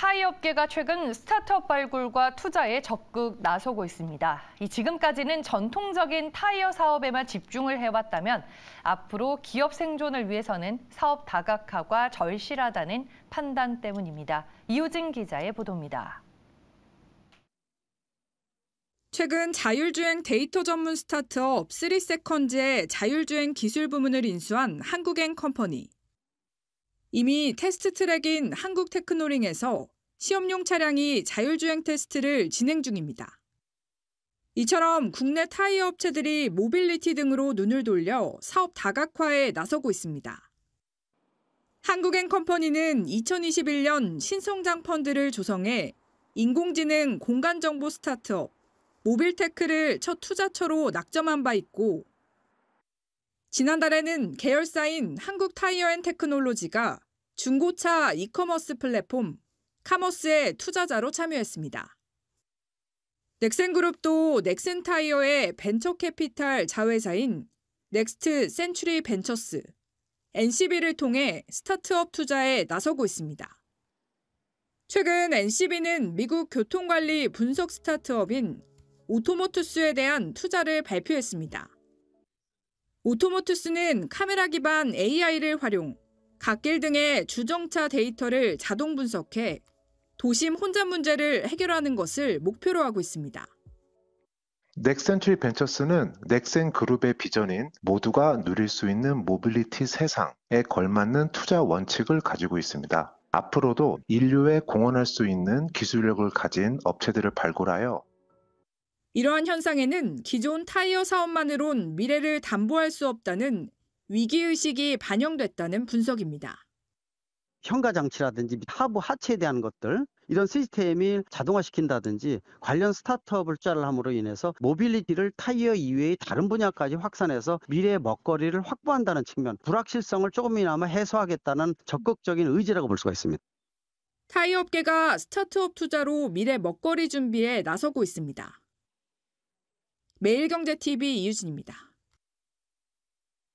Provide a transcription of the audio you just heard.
타이어 업계가 최근 스타트업 발굴과 투자에 적극 나서고 있습니다. 이 지금까지는 전통적인 타이어 사업에만 집중을 해왔다면 앞으로 기업 생존을 위해서는 사업 다각화가 절실하다는 판단 때문입니다. 이우진 기자의 보도입니다. 최근 자율주행 데이터 전문 스타트업 3세컨즈의 자율주행 기술 부문을 인수한 한국앤컴퍼니. 이미 테스트 트랙인 한국 테크노링에서 시험용 차량이 자율주행 테스트를 진행 중입니다. 이처럼 국내 타이어 업체들이 모빌리티 등으로 눈을 돌려 사업 다각화에 나서고 있습니다. 한국앤컴퍼니는 2021년 신성장 펀드를 조성해 인공지능 공간정보 스타트업 모빌테크를 첫 투자처로 낙점한 바 있고 지난달에는 계열사인 한국 타이어 앤 테크놀로지가 중고차 이커머스 플랫폼 카머스의 투자자로 참여했습니다. 넥센그룹도 넥센타이어의 벤처 캐피탈 자회사인 넥스트 센츄리 벤처스, NCV를 통해 스타트업 투자에 나서고 있습니다. 최근 NCV는 미국 교통관리 분석 스타트업인 오토모투스에 대한 투자를 발표했습니다. 오토모투스는 카메라 기반 AI를 활용, 갓길 등의 주정차 데이터를 자동 분석해 도심 혼잡 문제를 해결하는 것을 목표로 하고 있습니다. 넥스트 센츄리 벤처스는 넥센 그룹의 비전인 모두가 누릴 수 있는 모빌리티 세상에 걸맞는 투자 원칙을 가지고 있습니다. 앞으로도 인류에 공헌할 수 있는 기술력을 가진 업체들을 발굴하여 이러한 현상에는 기존 타이어 사업만으론 미래를 담보할 수 없다는 위기의식이 반영됐다는 분석입니다. 현가 장치라든지 하부 하체에 대한 것들 이런 시스템이 자동화시킨다든지 관련 스타트업을 투자를 함으로 인해서 모빌리티를 타이어 이외의 다른 분야까지 확산해서 미래의 먹거리를 확보한다는 측면 불확실성을 조금이나마 해소하겠다는 적극적인 의지라고 볼 수가 있습니다. 타이어 업계가 스타트업 투자로 미래 먹거리 준비에 나서고 있습니다. 매일경제TV 이유진입니다.